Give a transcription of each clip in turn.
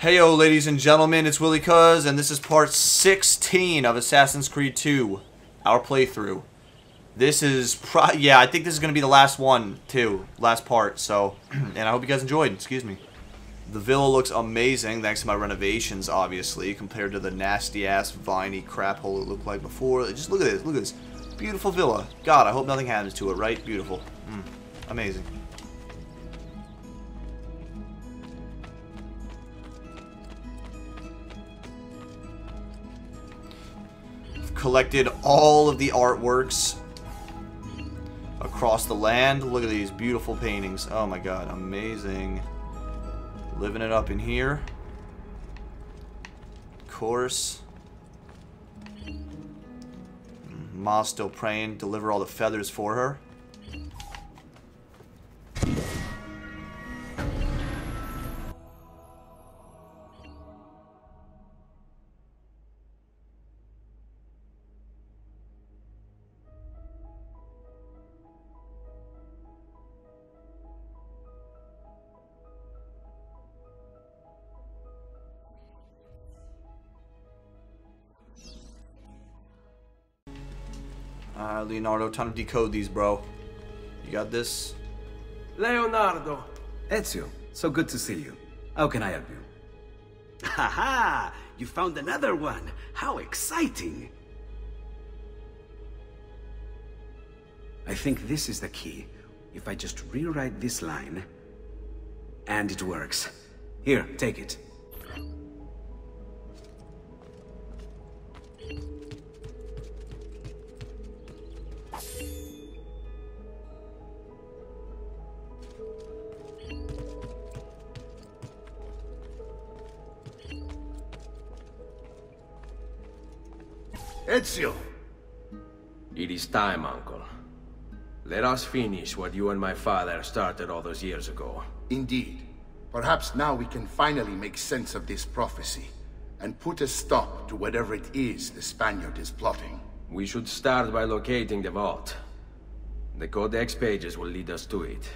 Heyo, ladies and gentlemen, it's Willy Cuz, and this is part 16 of Assassin's Creed 2, our playthrough. This is, pro yeah, I think this is going to be the last one, too, last part, so, and I hope you guys enjoyed, excuse me. The villa looks amazing, thanks to my renovations, obviously, compared to the nasty-ass, viney crap hole it looked like before. Just look at this, look at this. Beautiful villa. God, I hope nothing happens to it, right? Beautiful. Mm, amazing. Collected all of the artworks across the land. Look at these beautiful paintings. Oh my god, amazing. Living it up in here. Of course. Ma's still praying. Deliver all the feathers for her. Uh, Leonardo, time to decode these, bro. You got this? Leonardo. Ezio, so good to see you. How can I help you? Haha! You found another one! How exciting! I think this is the key. If I just rewrite this line... And it works. Here, take it. Time, uncle. Let us finish what you and my father started all those years ago. Indeed. Perhaps now we can finally make sense of this prophecy, and put a stop to whatever it is the Spaniard is plotting. We should start by locating the vault. The Codex pages will lead us to it.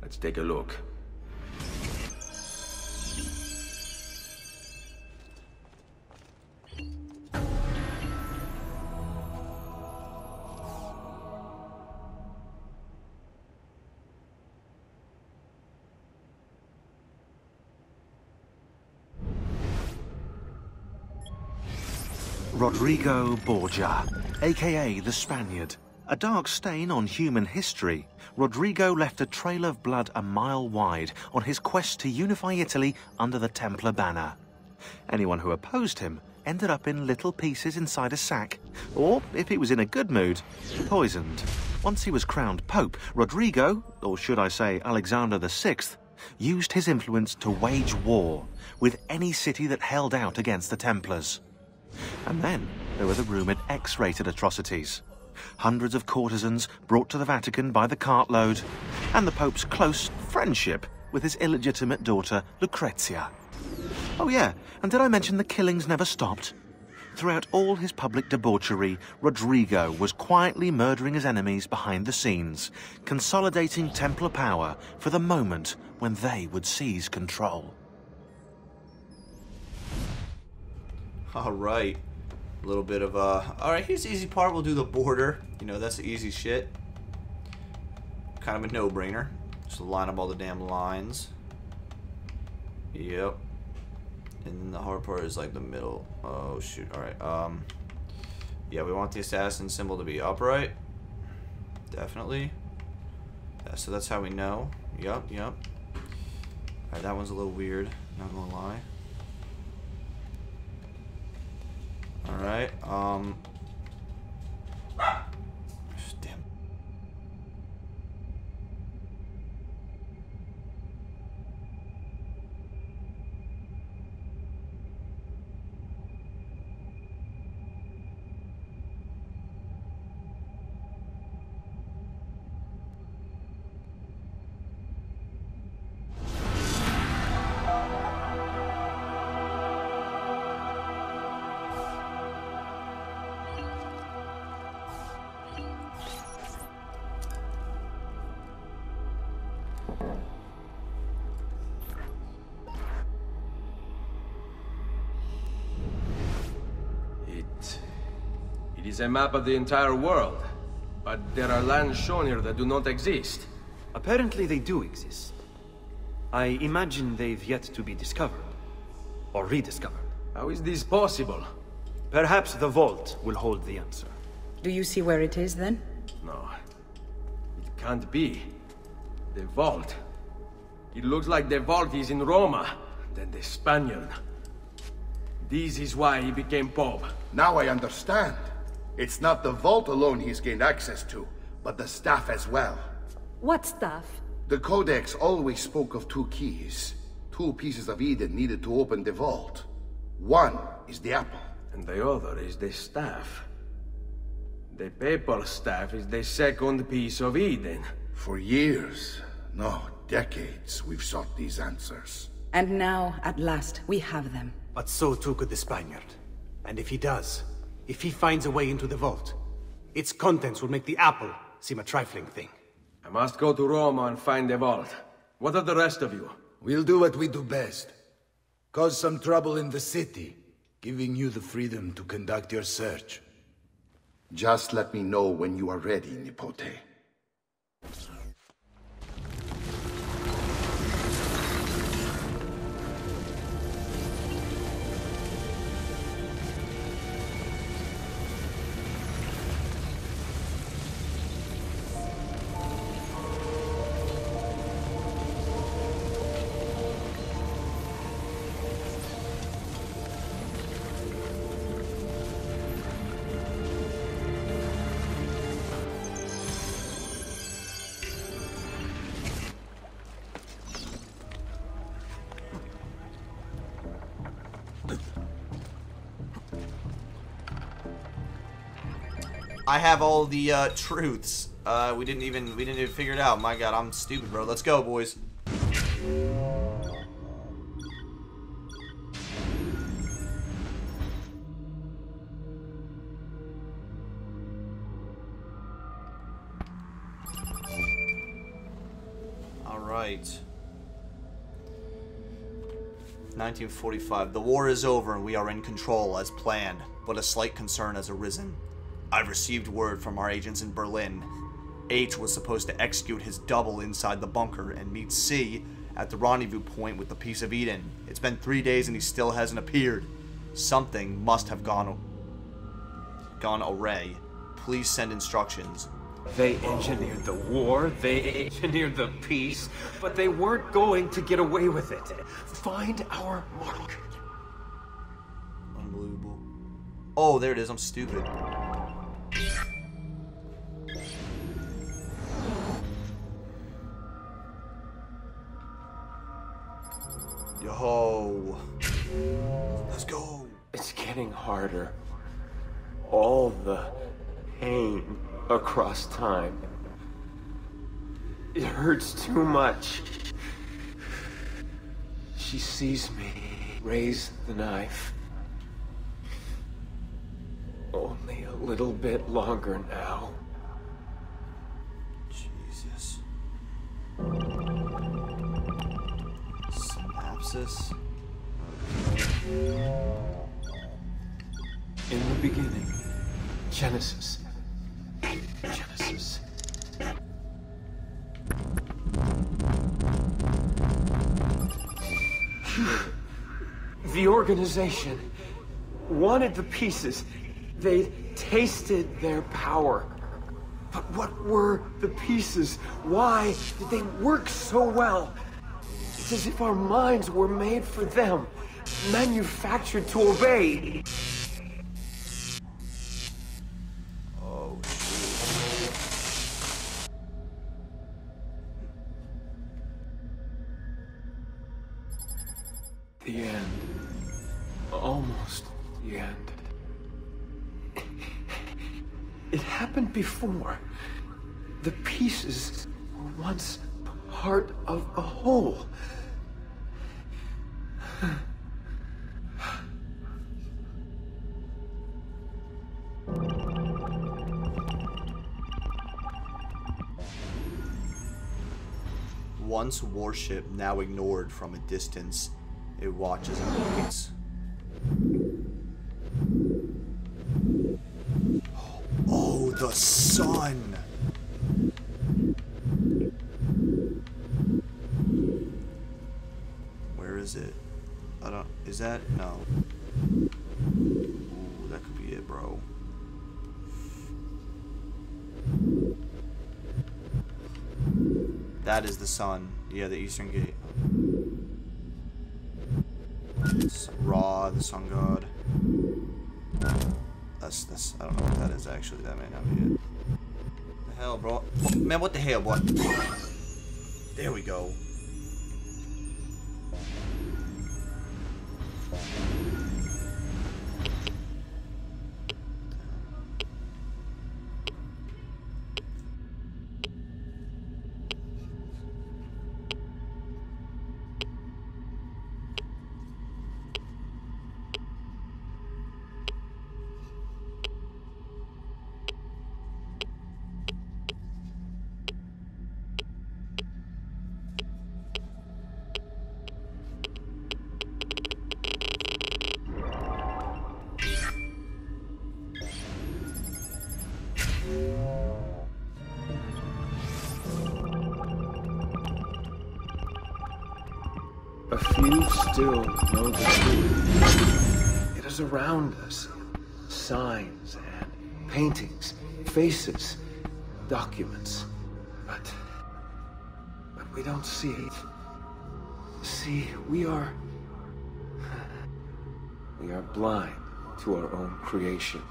Let's take a look. Rodrigo Borgia, aka the Spaniard. A dark stain on human history, Rodrigo left a trail of blood a mile wide on his quest to unify Italy under the Templar banner. Anyone who opposed him ended up in little pieces inside a sack, or, if he was in a good mood, poisoned. Once he was crowned Pope, Rodrigo, or should I say Alexander VI, used his influence to wage war with any city that held out against the Templars. And then there were the rumoured X-rated atrocities. Hundreds of courtesans brought to the Vatican by the cartload, and the Pope's close friendship with his illegitimate daughter, Lucrezia. Oh yeah, and did I mention the killings never stopped? Throughout all his public debauchery, Rodrigo was quietly murdering his enemies behind the scenes, consolidating Templar power for the moment when they would seize control. All right. A little bit of, uh... Alright, here's the easy part. We'll do the border. You know, that's the easy shit. Kind of a no-brainer. Just line up all the damn lines. Yep. And then the hard part is like the middle. Oh, shoot. Alright, um... Yeah, we want the assassin symbol to be upright. Definitely. Yeah, so that's how we know. Yep, yep. Alright, that one's a little weird. Not gonna lie. Alright, um... is a map of the entire world. But there are lands shown here that do not exist. Apparently they do exist. I imagine they've yet to be discovered. Or rediscovered. How is this possible? Perhaps the vault will hold the answer. Do you see where it is then? No. It can't be. The vault. It looks like the vault is in Roma, then the Spaniard. This is why he became Pope. Now I understand. It's not the vault alone he's gained access to, but the staff as well. What staff? The Codex always spoke of two keys. Two pieces of Eden needed to open the vault. One is the apple. And the other is the staff. The papal staff is the second piece of Eden. For years, no, decades, we've sought these answers. And now, at last, we have them. But so too could the Spaniard. And if he does, if he finds a way into the vault, its contents will make the apple seem a trifling thing. I must go to Roma and find the vault. What of the rest of you? We'll do what we do best. Cause some trouble in the city, giving you the freedom to conduct your search. Just let me know when you are ready, Nipote. I have all the uh, truths. Uh, we didn't even we didn't even figure it out. My God, I'm stupid, bro. Let's go, boys. All right. 1945. The war is over and we are in control as planned, but a slight concern has arisen. I've received word from our agents in Berlin. H was supposed to execute his double inside the bunker and meet C at the rendezvous point with the Piece of Eden. It's been three days and he still hasn't appeared. Something must have gone gone awry. Please send instructions. They engineered the war, they engineered the peace, but they weren't going to get away with it. Find our mark. Unbelievable. Oh, there it is. I'm stupid. Yo. Let's go. It's getting harder. All the pain across time. It hurts too much. She sees me raise the knife. Only a little bit longer now. Jesus. Synapsis. In the beginning, Genesis. Genesis. The organization wanted the pieces. They tasted their power. But what were the pieces? Why did they work so well? It's as if our minds were made for them, manufactured to obey. Now ignored from a distance, it watches and waits. Oh, the sun. Where is it? I don't. Is that no? That is the sun. Yeah, the eastern gate. It's Ra, the sun god. That's that's. I don't know what that is actually. That may not be it. The hell, bro? Man, what the hell, boy? There we go. A few still know the truth. It is around us. Signs and paintings, faces, documents. But. But we don't see it. See, we are. We are blind to our own creation.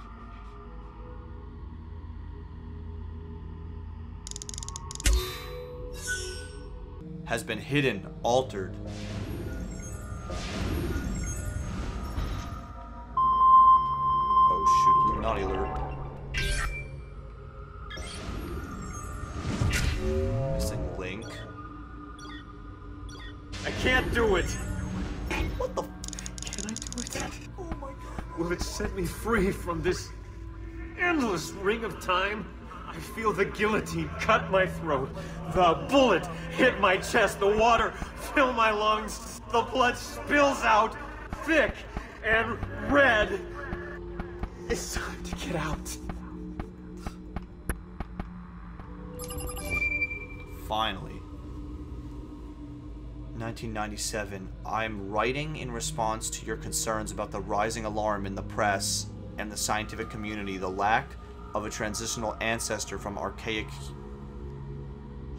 Has been hidden, altered. Free from this endless ring of time? I feel the guillotine cut my throat. The bullet hit my chest. The water fill my lungs. The blood spills out thick and red. It's time to get out. Finally. 1997. I'm writing in response to your concerns about the rising alarm in the press and the scientific community, the lack of a transitional ancestor from archaic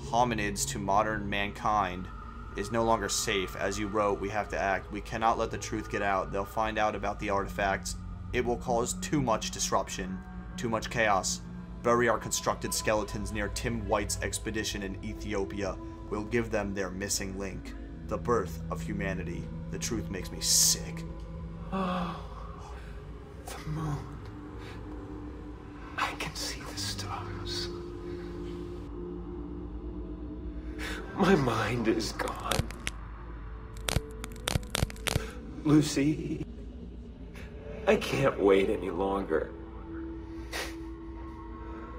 hominids to modern mankind is no longer safe. As you wrote, we have to act. We cannot let the truth get out. They'll find out about the artifacts. It will cause too much disruption, too much chaos. Bury our constructed skeletons near Tim White's expedition in Ethiopia. We'll give them their missing link. The birth of humanity. The truth makes me sick. The moon. I can see the stars. My mind is gone. Lucy, I can't wait any longer.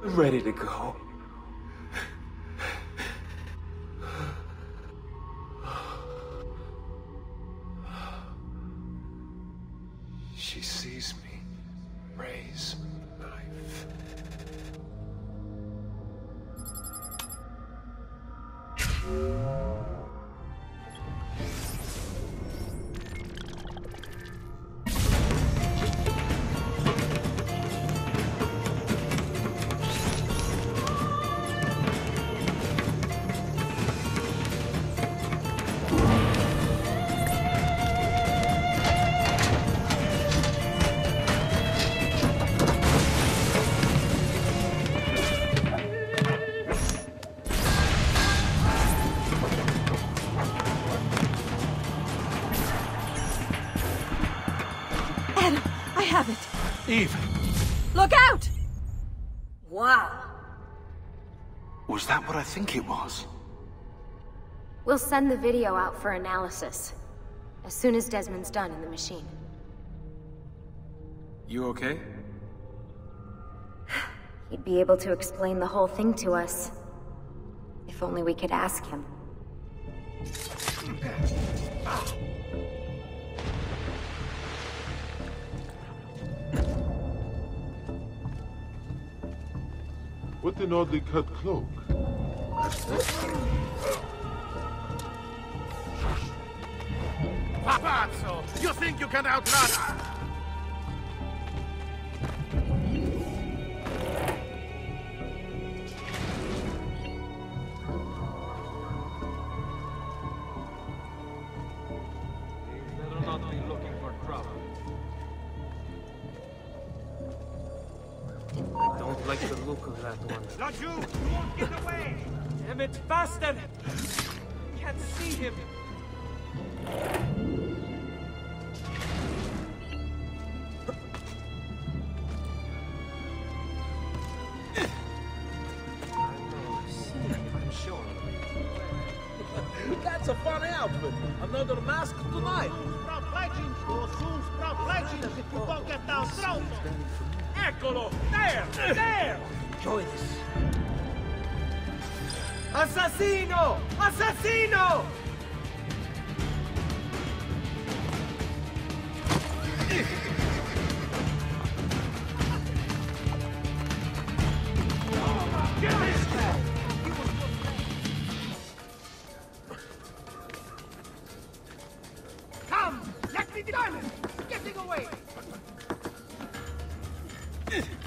I'm ready to go. send the video out for analysis. As soon as Desmond's done in the machine. You okay? He'd be able to explain the whole thing to us. If only we could ask him. What an oddly cut cloak. Papazzo, you think you can outrun us? Ugh!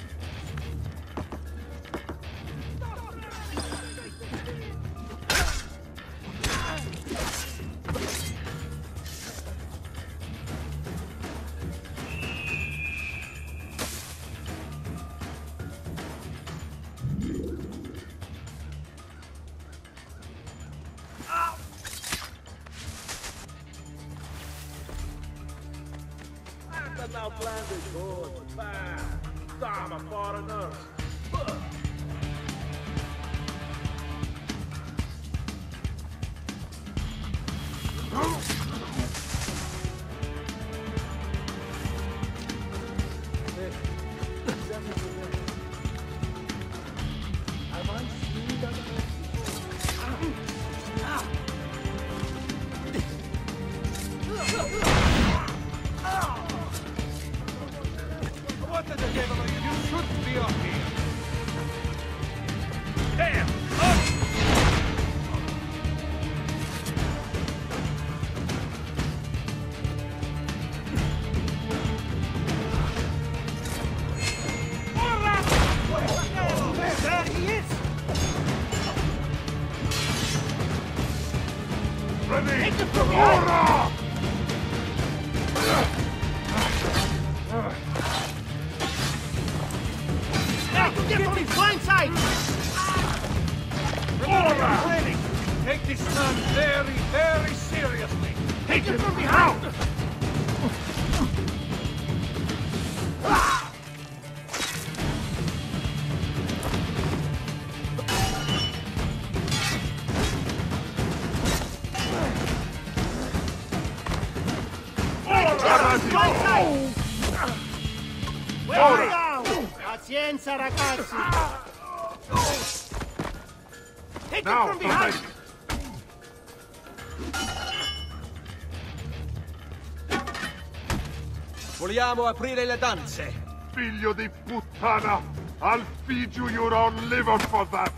dobbiamo aprire le danze. Figlio di puttana! I'll feed you your own liver for that!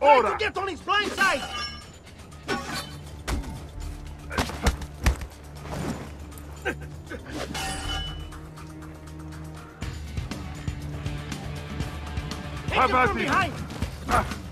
Ora! To get on his blind side! Avance! Ah.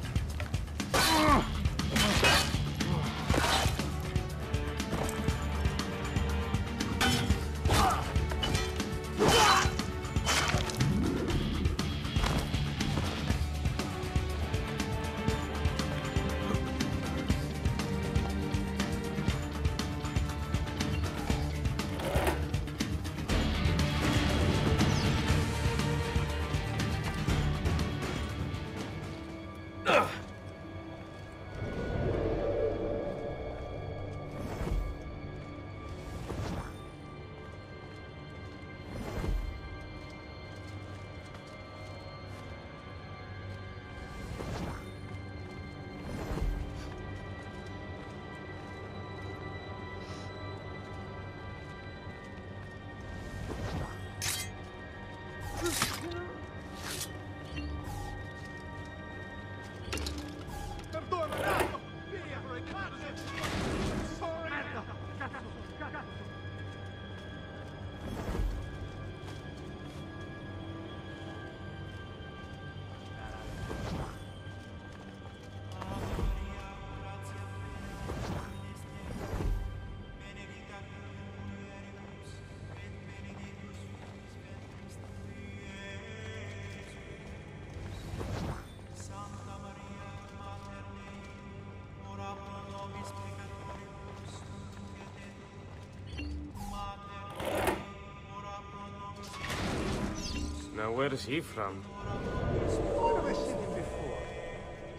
Now where's he from?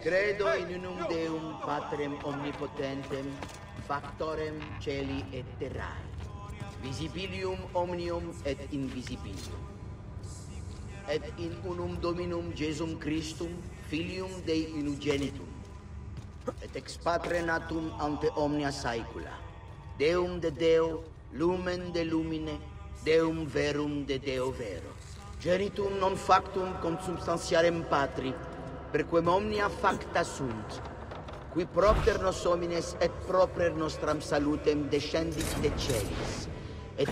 Credo in unum Deum Patrem omnipotentem, factorem celi et terrae, visibilium omnium et invisibilium. Et in unum Dominum Jesum Christum, Filium Dei unigenitum, et ex Patre natum ante omnia saecula, Deum de Deo, lumen de lumine, Deum verum de Deo vero. Genitum non factum consubstantialem Patri, perquem omnia facta sunt, qui propter nos homines et proper nostram salutem descendit de celis, et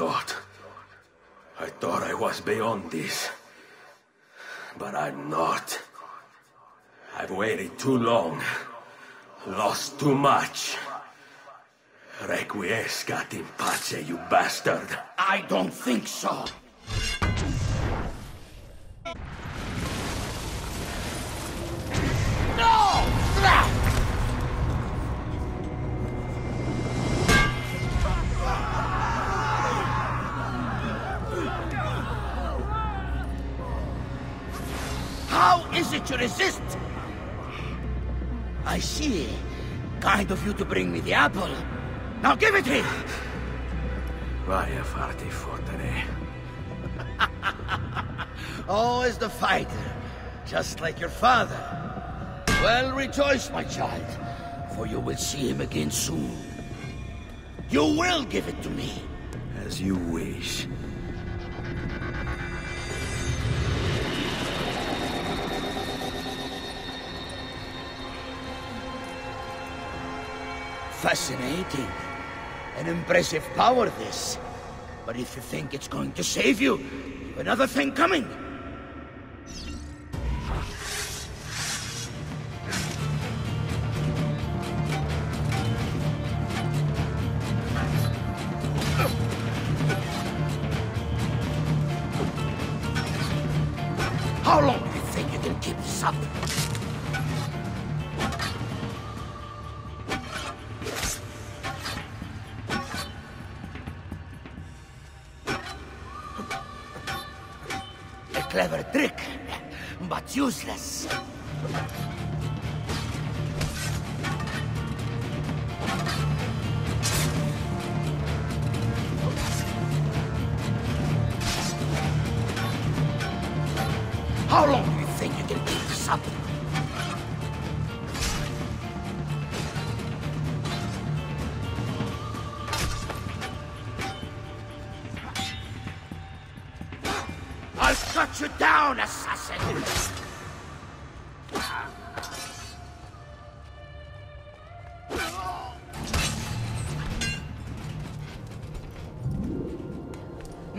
thought... I thought I was beyond this. But I'm not. I've waited too long. Lost too much. Requiescat in pace, you bastard. I don't think so. How is it you resist? I see. Kind of you to bring me the apple. Now give it here! Vaya farti fottere. Always the fighter, just like your father. Well, rejoice, my child, for you will see him again soon. You will give it to me. As you wish. Fascinating. An impressive power, this. But if you think it's going to save you, you've another thing coming.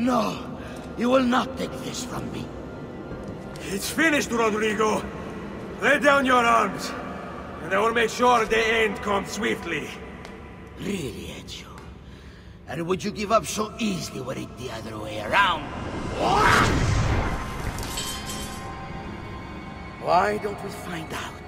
No, you will not take this from me. It's finished, Rodrigo. Lay down your arms, and I will make sure the end comes swiftly. Really, Ezio? And would you give up so easily were it the other way around? Why don't we find out?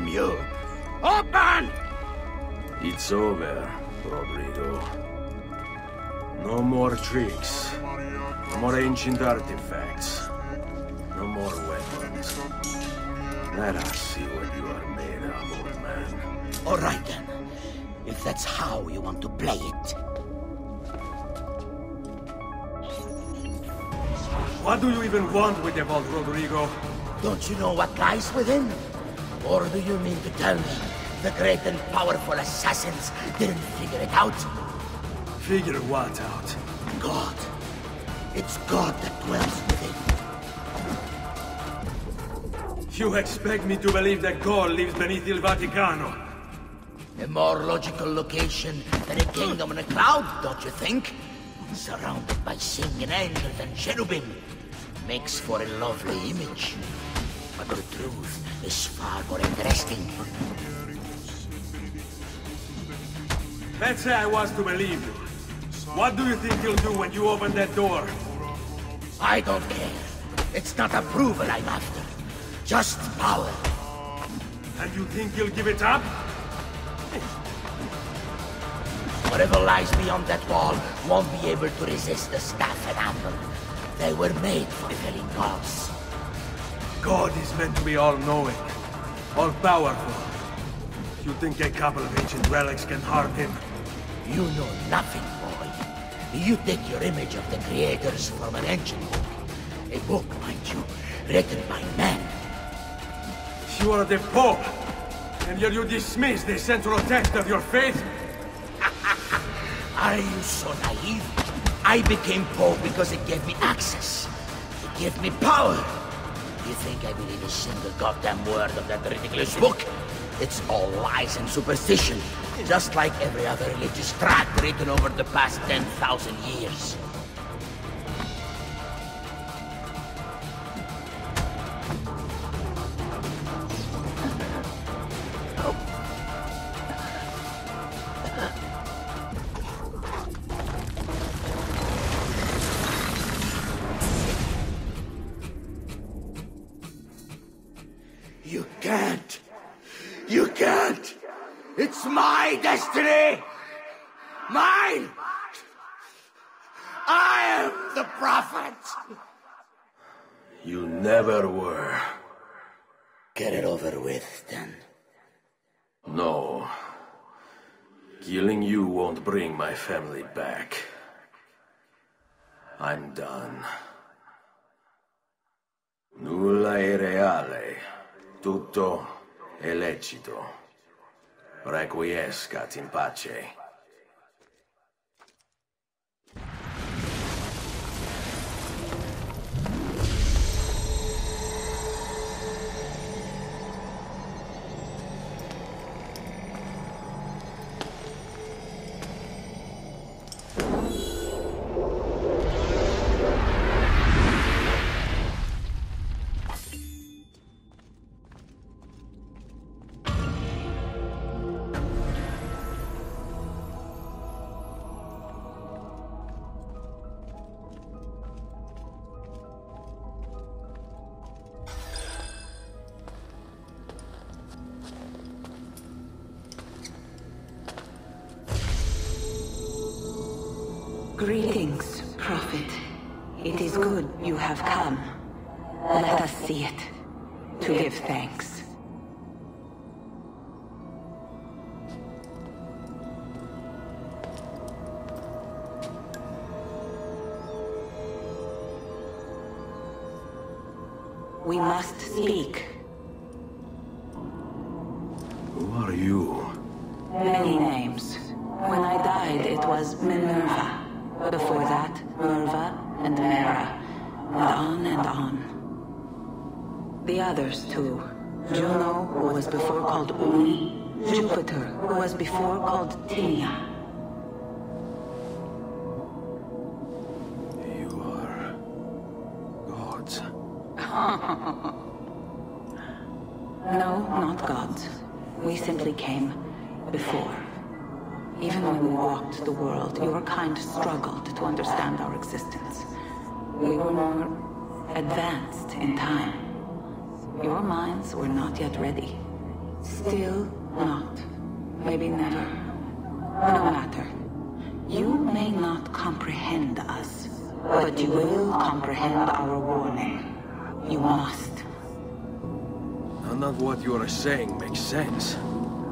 Damn you! Open! It's over, Rodrigo. No more tricks. No more ancient artifacts. No more weapons. Let us see what you are made of, old man. All right then. If that's how you want to play it. What do you even want with the vault, Rodrigo? Don't you know what lies within? Or do you mean to tell me the great and powerful assassins didn't figure it out? Figure what out? God. It's God that dwells within. You expect me to believe that God lives beneath Il Vaticano? A more logical location than a kingdom in a cloud, don't you think? Surrounded by singing angels and cherubim. Makes for a lovely image. But the truth is far more interesting. Let's say I was to believe you. What do you think you'll do when you open that door? I don't care. It's not approval I'm after. Just power. And you think you'll give it up? Whatever lies beyond that wall won't be able to resist the staff and hammer. They were made for felling gods. God is meant to be all-knowing, all-powerful. You think a couple of ancient relics can harm him? You know nothing, boy. You take your image of the creators from an ancient book. A book, mind you, written by men. You are the Pope, and yet you dismiss the central text of your faith? Are you so naive? I became Pope because it gave me access. It gave me power. You think I believe a single goddamn word of that ridiculous book? It's all lies and superstition, just like every other religious tract written over the past 10,000 years. I the prophet. You never were. Get it over with, then. No. Killing you won't bring my family back. I'm done. Nulla è reale. Tutto è lecito. Requiescat in pace. It is good you have come. Let us see it, to give thanks. We must speak. Who was before called Tinia. You are... gods. No, not gods. We simply came before. Even when we walked the world, your kind struggled to understand our existence. We were more advanced in time. Your minds were not yet ready. Still not. Maybe never. No matter. You may not comprehend us, but you will comprehend our warning. You must. None of what you are saying makes sense.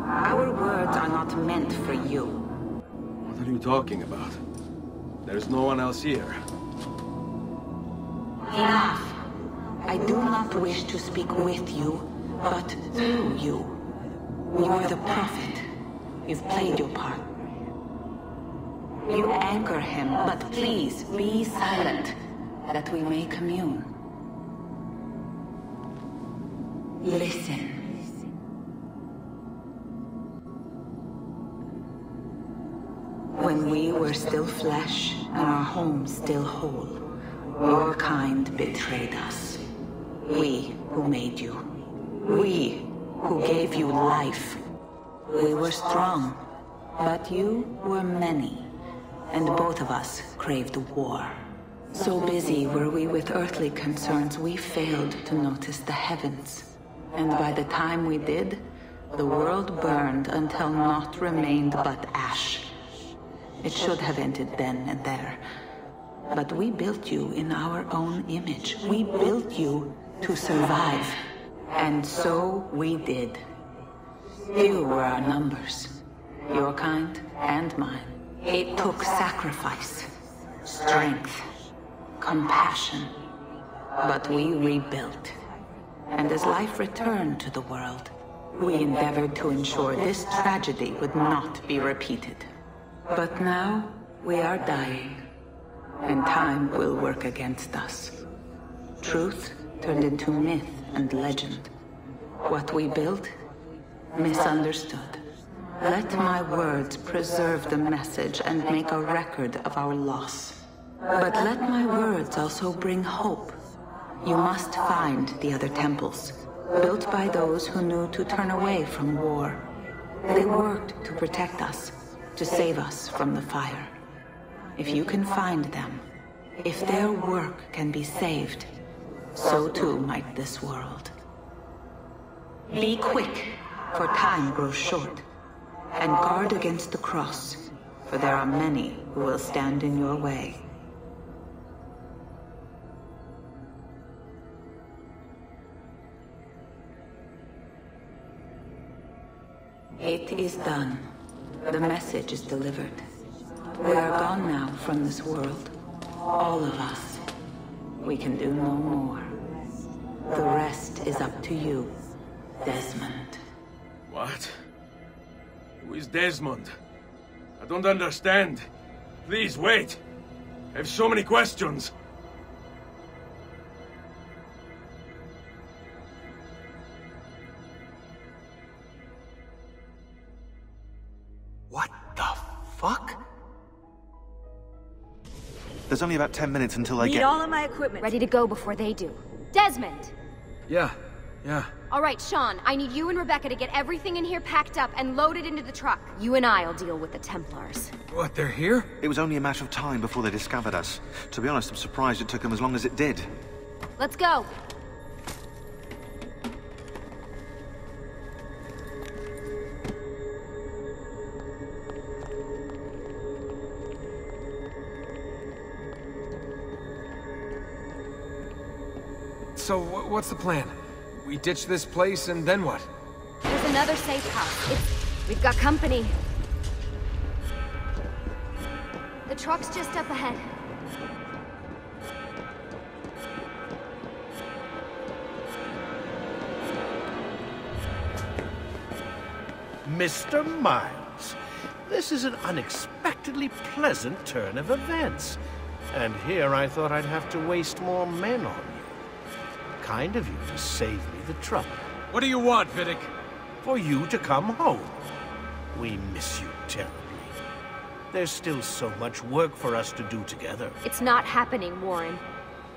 Our words are not meant for you. What are you talking about? There's no one else here. Enough. I do not wish to speak with you, but through you. You are the prophet. You've played your part. You anchor him, but please be silent, that we may commune. Listen. When we were still flesh and our home still whole, your kind betrayed us. We who made you. We who gave you life. We were strong, but you were many, and both of us craved war. So busy were we with earthly concerns, we failed to notice the heavens. And by the time we did, the world burned until naught remained but ash. It should have ended then and there. But we built you in our own image. We built you to survive. And so we did. Few were our numbers. Your kind and mine. It took sacrifice, strength, compassion. But we rebuilt. And as life returned to the world, we endeavored to ensure this tragedy would not be repeated. But now, we are dying, and time will work against us. Truth turned into myth and legend. What we built, misunderstood. Let my words preserve the message and make a record of our loss. But let my words also bring hope. You must find the other temples, built by those who knew to turn away from war. They worked to protect us, to save us from the fire. If you can find them, if their work can be saved, so too might this world. Be quick, for time grows short, and guard against the cross, for there are many who will stand in your way. It is done. The message is delivered. We are gone now from this world. All of us. We can do no more. The rest is up to you, Desmond. What? Who is Desmond? I don't understand. Please, wait. I have so many questions. What the fuck? There's only about 10 minutes until I Need get... all of my equipment. Ready to go before they do. Desmond! Yeah, yeah. All right, Sean, I need you and Rebecca to get everything in here packed up and loaded into the truck. You and I'll deal with the Templars. What, they're here? It was only a matter of time before they discovered us. To be honest, I'm surprised it took them as long as it did. Let's go. So, what's the plan? We ditch this place and then what? There's another safe house. It's... We've got company. The truck's just up ahead. Mr. Miles, this is an unexpectedly pleasant turn of events. And here I thought I'd have to waste more men on you. Kind of you to save me the trouble. What do you want, Vidic? For you to come home. We miss you terribly. There's still so much work for us to do together. It's not happening, Warren.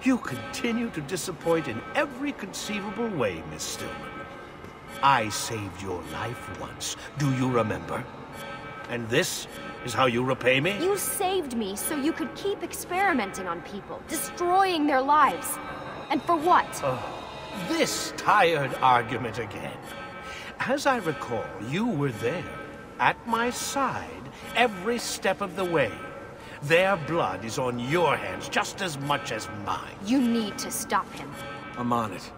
You continue to disappoint in every conceivable way, Miss Stillman. I saved your life once. Do you remember? And this is how you repay me? You saved me so you could keep experimenting on people, destroying their lives. And for what? Oh, this tired argument again. As I recall, you were there, at my side, every step of the way. Their blood is on your hands just as much as mine. You need to stop him. I'm on it.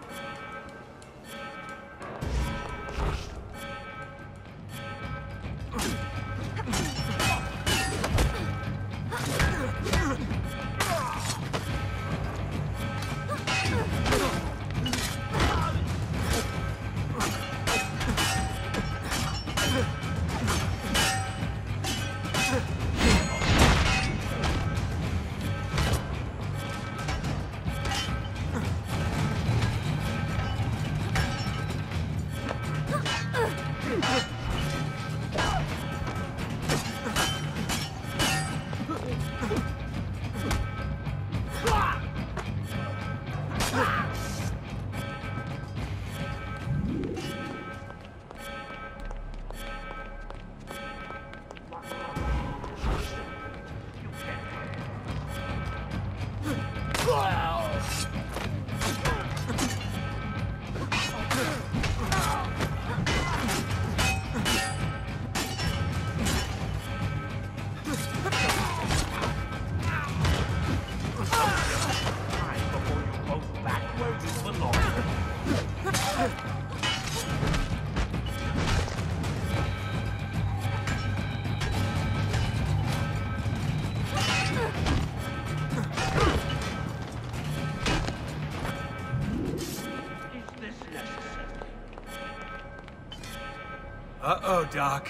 Uh-oh, Doc.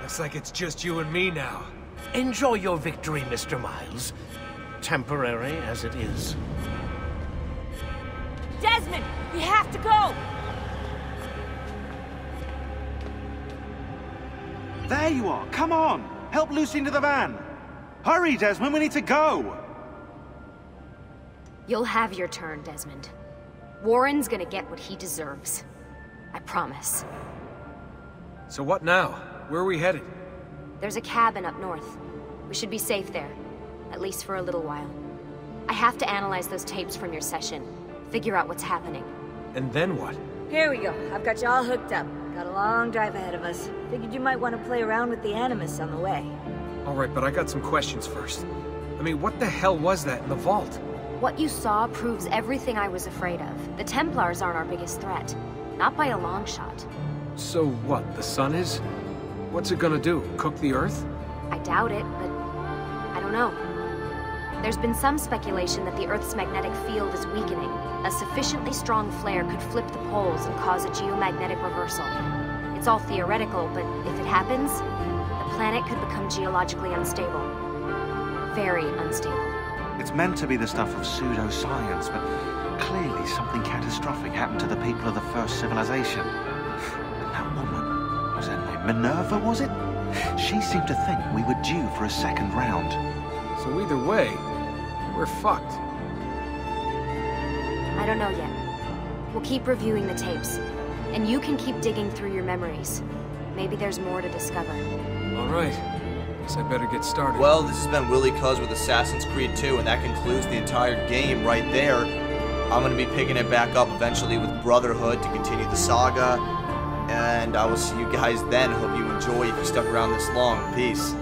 Looks like it's just you and me now. Enjoy your victory, Mr. Miles. Temporary as it is. Desmond, we have to go! There you are. Come on. Help Lucy into the van. Hurry, Desmond. We need to go. You'll have your turn, Desmond. Warren's gonna get what he deserves. I promise. So what now? Where are we headed? There's a cabin up north. We should be safe there. At least for a little while. I have to analyze those tapes from your session. Figure out what's happening. And then what? Here we go. I've got you all hooked up. Got a long drive ahead of us. Figured you might want to play around with the Animus on the way. Alright, but I got some questions first. I mean, what the hell was that in the vault? What you saw proves everything I was afraid of. The Templars aren't our biggest threat. Not by a long shot. So what, the sun is? What's it gonna do? Cook the Earth? I doubt it, but I don't know. There's been some speculation that the Earth's magnetic field is weakening. A sufficiently strong flare could flip the poles and cause a geomagnetic reversal. It's all theoretical, but if it happens, the planet could become geologically unstable. Very unstable. It's meant to be the stuff of pseudoscience, but clearly something catastrophic happened to the people of the first civilization. Minerva, was it? She seemed to think we were due for a second round. So either way, we're fucked. I don't know yet. We'll keep reviewing the tapes. And you can keep digging through your memories. Maybe there's more to discover. Alright. Guess I better get started. Well, this has been Willy Cuz with Assassin's Creed 2, and that concludes the entire game right there. I'm going to be picking it back up eventually with Brotherhood to continue the saga. And I will see you guys then. Hope you enjoy if you stuck around this long. Peace.